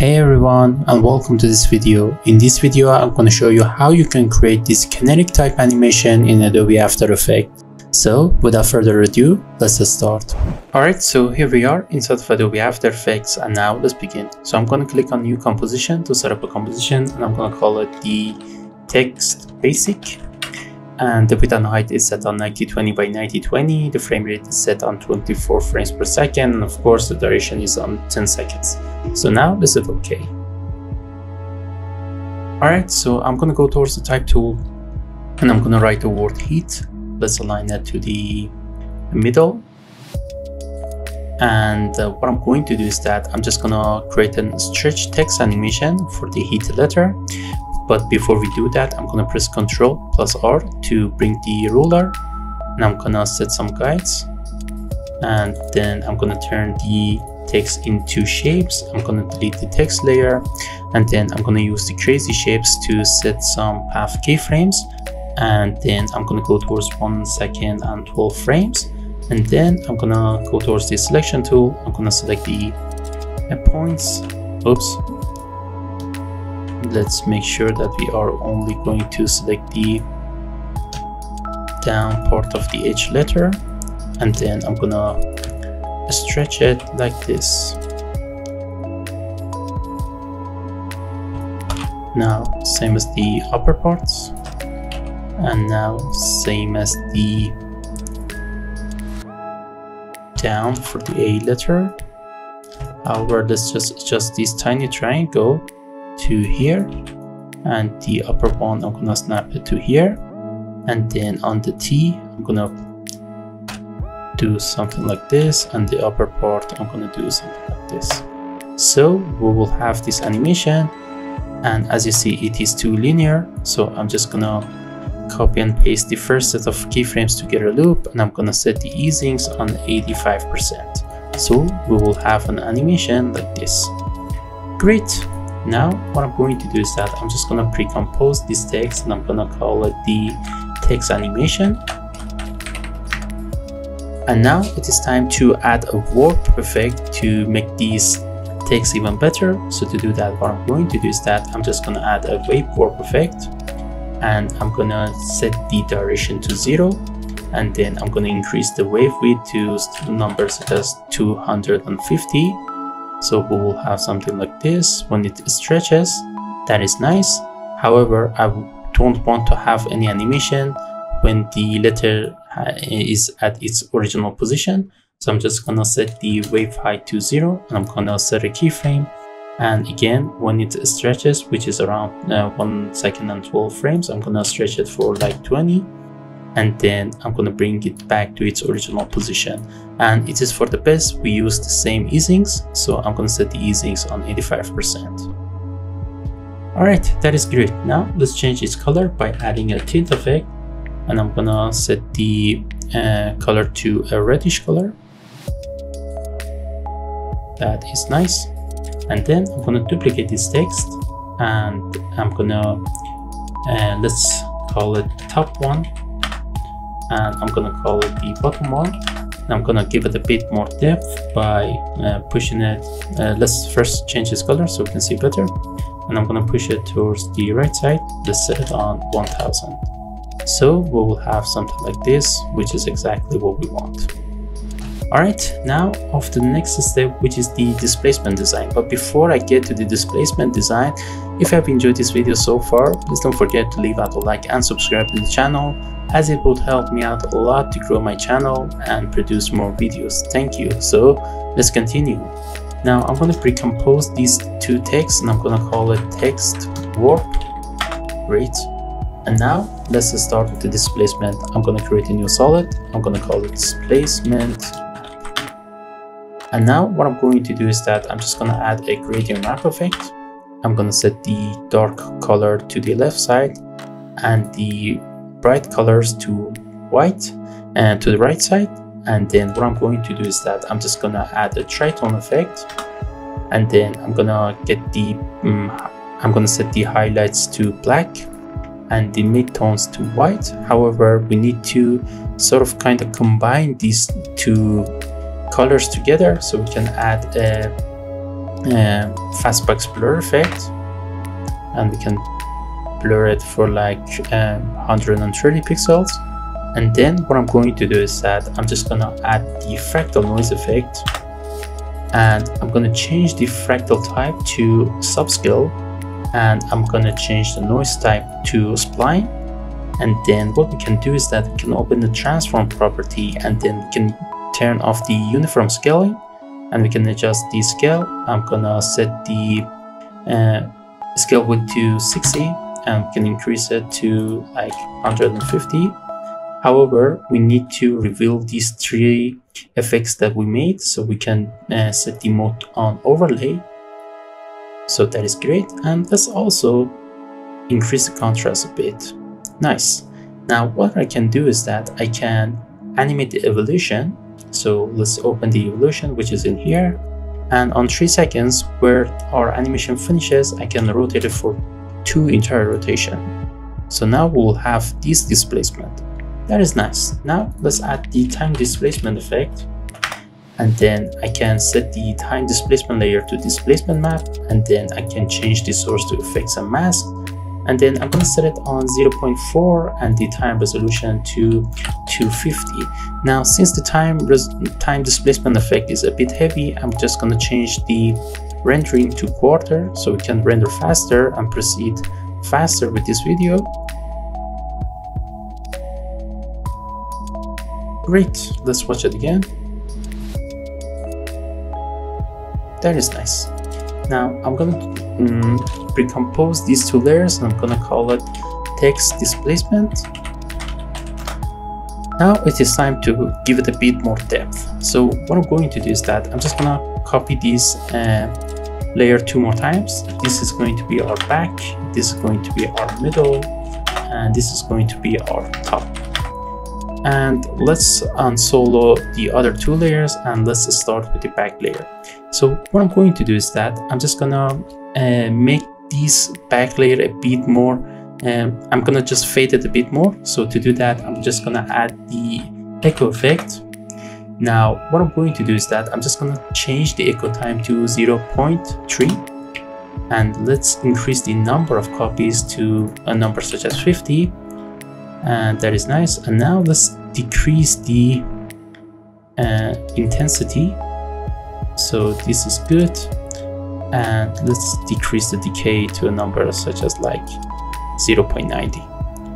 Hey everyone and welcome to this video. In this video I'm going to show you how you can create this kinetic type animation in Adobe After Effects. So without further ado, let's start. Alright, so here we are inside of Adobe After Effects and now let's begin. So I'm going to click on new composition to set up a composition and I'm going to call it the text basic and the and height is set on 9020 by 9020 the frame rate is set on 24 frames per second and of course the duration is on 10 seconds. So now let's hit ok alright so i'm gonna go towards the type tool and i'm gonna write the word heat. Let's align that to the middle. And uh, what I'm going to do is that I'm just gonna create a stretch text animation for the heat letter but before we do that, I'm gonna press Ctrl plus R to bring the ruler and I'm gonna set some guides and then I'm gonna turn the text into shapes. I'm gonna delete the text layer and then I'm gonna use the crazy shapes to set some path keyframes and then I'm gonna go towards one second and 12 frames and then I'm gonna go towards the selection tool. I'm gonna select the points. Oops, let's make sure that we are only going to select the down part of the H letter and then I'm gonna stretch it like this. Now same as the upper parts and now same as the down for the A letter. However let's just adjust this tiny triangle to here and the upper one I'm gonna snap it to here and then on the T I'm gonna do something like this and the upper part I'm gonna do something like this. So we will have this animation and as you see it is too linear so I'm just gonna copy and paste the first set of keyframes to get a loop and I'm gonna set the easings on 85% so we will have an animation like this. Great! Now what I'm going to do is that I'm just going to pre-compose this text and I'm going to call it the text animation. And now it is time to add a warp effect to make these text even better. So to do that, what I'm going to do is that I'm just going to add a wave warp effect and I'm going to set the duration to zero and then I'm going to increase the wave width to number such as 250 so we will have something like this. When it stretches that is nice. However i don't want to have any animation when the letter is at its original position. So i'm just gonna set the wave height to zero and i'm gonna set a keyframe. And again when it stretches which is around uh, one second and 12 frames i'm gonna stretch it for like 20 and then I'm gonna bring it back to its original position and it is for the best we use the same easings so I'm gonna set the easings on 85% Alright, that is great. Now let's change its color by adding a tint effect and I'm gonna set the uh, color to a reddish color. That is nice. And then I'm gonna duplicate this text and I'm gonna, uh, let's call it top one and I'm gonna call it the bottom one. I'm gonna give it a bit more depth by uh, pushing it uh, let's first change its color so we can see better. And I'm gonna push it towards the right side let's set it on 1000 so we will have something like this which is exactly what we want. Alright, now off to the next step which is the displacement design. But before I get to the displacement design, if you have enjoyed this video so far, please don't forget to leave out a like and subscribe to the channel as it would help me out a lot to grow my channel and produce more videos. Thank you. So let's continue. Now I'm going to pre-compose these two texts and I'm going to call it text warp. Great. And now let's start with the displacement. I'm going to create a new solid. I'm going to call it displacement. And now what I'm going to do is that I'm just going to add a gradient ramp effect. I'm going to set the dark color to the left side and the bright colors to white and to the right side. And then what I'm going to do is that I'm just gonna add a tritone effect. And then I'm gonna get the um, I'm gonna set the highlights to black and the midtones to white. However we need to sort of kind of combine these two colors together so we can add a uh, fastbox blur effect. And we can blur it for like um, 130 pixels. And then what I'm going to do is that I'm just gonna add the fractal noise effect. And I'm gonna change the fractal type to subscale. And I'm gonna change the noise type to spline. And then what we can do is that we can open the transform property and then we can turn off the uniform scaling. And we can adjust the scale. I'm gonna set the uh, scale width to 60 and we can increase it to like 150 however we need to reveal these three effects that we made so we can uh, set the mode on overlay. So that is great and let's also increase the contrast a bit. Nice. Now what I can do is that I can animate the evolution. So let's open the evolution which is in here. And on 3 seconds where our animation finishes I can rotate it for 2 entire rotation. So now we'll have this displacement. That is nice. Now let's add the time displacement effect. And then I can set the time displacement layer to displacement map. And then I can change the source to effects and mask. And then I'm going to set it on 0.4 and the time resolution to 250 now since the time time displacement effect is a bit heavy I'm just going to change the rendering to quarter so we can render faster and proceed faster with this video. Great let's watch it again. That is nice. Now I'm gonna um, recompose these two layers and I'm gonna call it text displacement. Now it is time to give it a bit more depth. So what I'm going to do is that I'm just gonna copy this uh, layer two more times. This is going to be our back. This is going to be our middle. And this is going to be our top. And let's unsolo the other two layers and let's start with the back layer. So what I'm going to do is that I'm just gonna uh, make this back layer a bit more um, I'm gonna just fade it a bit more. So to do that I'm just gonna add the echo effect now what I'm going to do is that I'm just gonna change the echo time to 0.3 and let's increase the number of copies to a number such as 50 and that is nice. And now let's decrease the uh, intensity. So this is good. And let's decrease the decay to a number such as like 0.90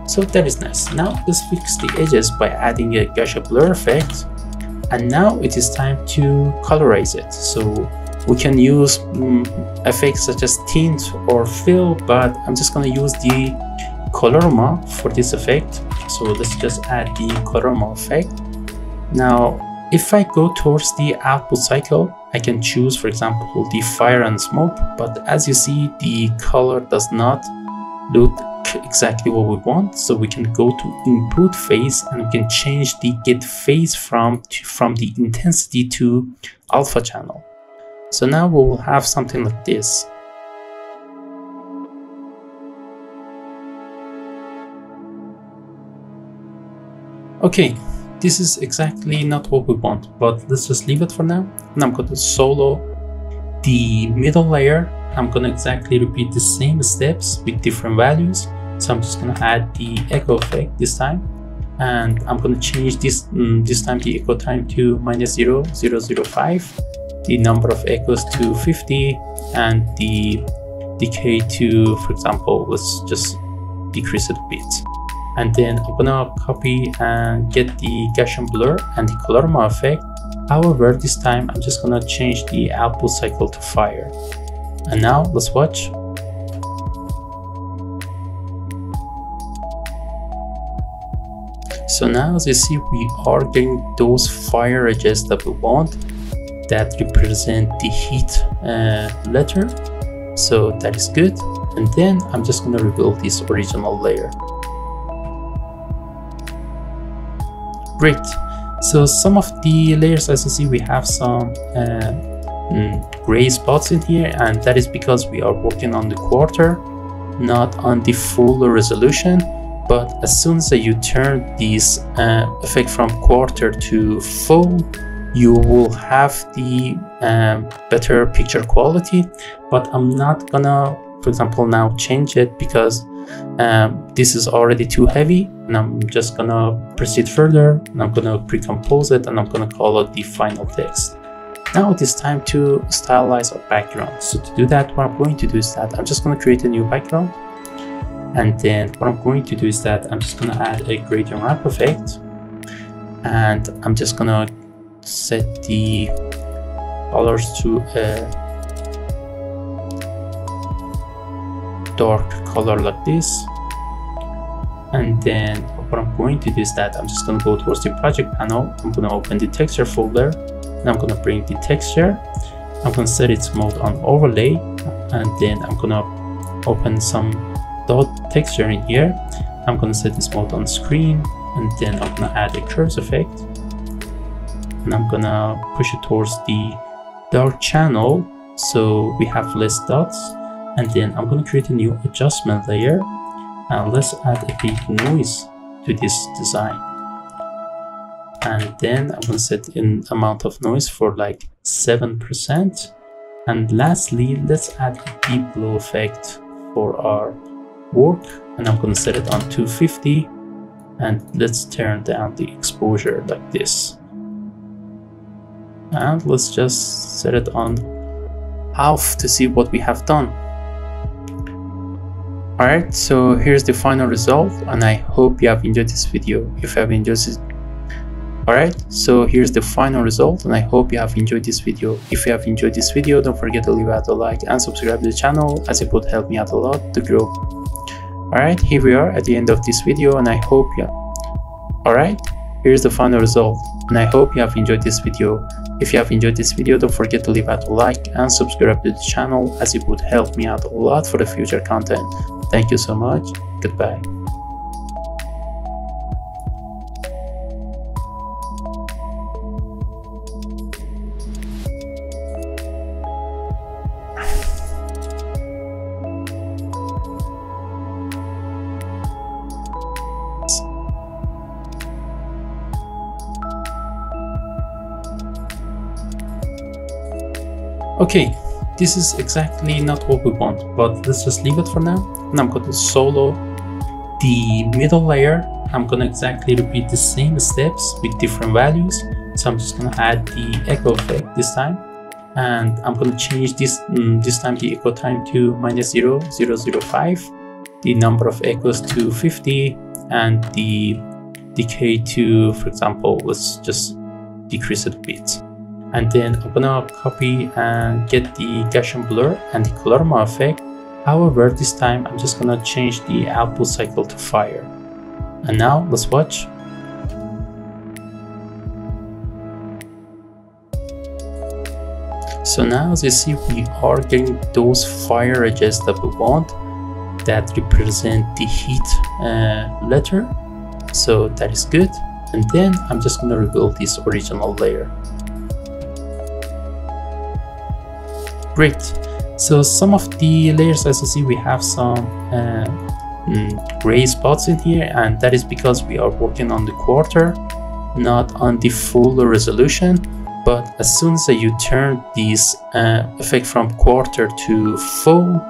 so that is nice. Now let's fix the edges by adding a Gaussian blur effect and now it is time to colorize it. So we can use um, effects such as tint or fill but I'm just gonna use the colorama for this effect. So let's just add the colorama effect. Now if I go towards the output cycle I can choose for example the fire and smoke but as you see the color does not look exactly what we want so we can go to input phase and we can change the get phase from to, from the intensity to alpha channel so now we will have something like this Okay, this is exactly not what we want, but let's just leave it for now. And I'm going to solo the middle layer. I'm going to exactly repeat the same steps with different values. So I'm just to add the echo effect this time. And I'm to change this um, this time the echo time to minus 0, 0, 0, 5, the number of echoes to 50, and the decay to, for example, let's just decrease it a bit and then I'm gonna copy and get the Gaussian blur and the colorama effect. However, this time I'm just gonna change the output cycle to fire. And now let's watch. So now as you see, we are getting those fire edges that we want that represent the heat uh, letter. So that is good. And then I'm just gonna rebuild this original layer. great so some of the layers as you see we have some uh, mm, gray spots in here and that is because we are working on the quarter not on the full resolution but as soon as you turn this uh, effect from quarter to full you will have the um, better picture quality. But i'm not gonna for example now change it because um, this is already too heavy and i'm just gonna proceed further and i'm gonna pre-compose it and i'm gonna call it the final text. Now it is time to stylize our background. So to do that what i'm going to do is that i'm just going to create a new background and then what i'm going to do is that i'm just going to add a gradient ramp effect and i'm just going to set the colors to a dark color like this. And then what I'm going to do is that I'm just going to go towards the project panel. I'm going to open the texture folder and I'm going to bring the texture. I'm going to set its mode on overlay and then I'm going to open some dot texture in here. I'm to set this mode on screen and then I'm to add a curves effect. And I'm to push it towards the dark channel so we have less dots. And then I'm to create a new adjustment layer. And let's add a big noise to this design. And then I'm to set an amount of noise for like 7% and lastly let's add a deep glow effect for our work and I'm to set it on 250 and let's turn down the exposure like this and let's just set it on half to see what we have done Alright, so here's the final result and I hope you have enjoyed this video. If you have enjoyed it, Alright, so here's the final result and I hope you have enjoyed this video. If you have enjoyed this video, don't forget to leave out a like and subscribe to the channel as it would help me out a lot to grow. Alright, here we are at the end of this video and I hope you... Alright, here's the final result and I hope you have enjoyed this video. If you have enjoyed this video, don't forget to leave a like and subscribe to the channel as it would help me out a lot for the future content. Thank you so much. Goodbye. Okay, this is exactly not what we want, but let's just leave it for now. And I'm going to solo the middle layer. I'm going to exactly repeat the same steps with different values. So I'm just going to add the echo effect this time. And I'm going to change this um, this time the echo time to minus 0, 0, 0, 5, the number of echoes to 50, and the decay to, for example, let's just decrease it a bit and then I'm gonna copy and get the Gaussian blur and the color effect. However, this time I'm just gonna change the output cycle to fire. And now let's watch. So now as you see, we are getting those fire edges that we want that represent the heat uh, letter. So that is good. And then I'm just gonna rebuild this original layer. Great. So some of the layers, as you see, we have some uh, mm, gray spots in here, and that is because we are working on the quarter, not on the full resolution. But as soon as you turn this uh, effect from quarter to full,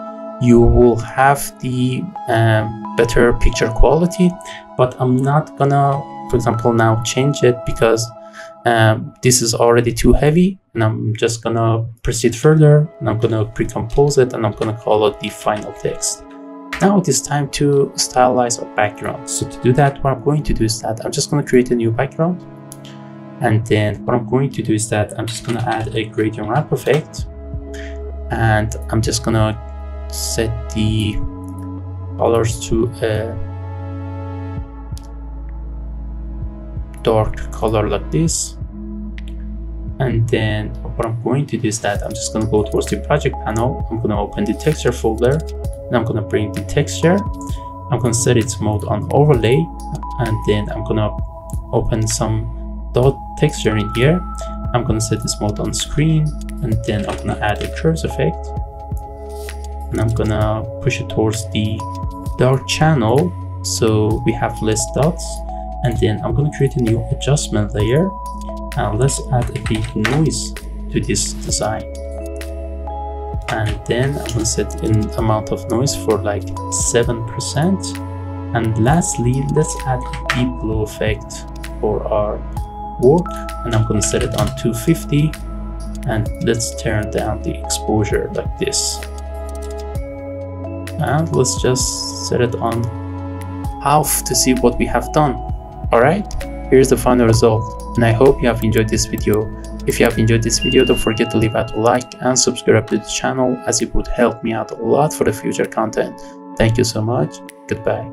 you will have the um, better picture quality. But I'm not gonna, for example, now change it because um, this is already too heavy and I'm just gonna proceed further and I'm gonna pre-compose it and I'm gonna call it the final text. Now it is time to stylize our background. So to do that, what I'm going to do is that I'm just gonna create a new background. And then what I'm going to do is that I'm just gonna add a gradient ramp effect. And I'm just gonna set the colors to a dark color like this. And then what I'm going to do is that I'm just going to go towards the project panel. I'm going to open the texture folder and I'm going to bring the texture. I'm going to set its mode on overlay and then I'm going to open some dot texture in here. I'm going to set this mode on screen and then I'm going to add a curves effect. And I'm going to push it towards the dark channel so we have less dots and then I'm going to create a new adjustment layer. And let's add a big noise to this design. And then I'm gonna set an amount of noise for like 7% and lastly let's add a deep glow effect for our work. And I'm gonna set it on 250 and let's turn down the exposure like this. And let's just set it on half to see what we have done alright here's the final result and I hope you have enjoyed this video. If you have enjoyed this video don't forget to leave out a like and subscribe to the channel as it would help me out a lot for the future content. Thank you so much. Goodbye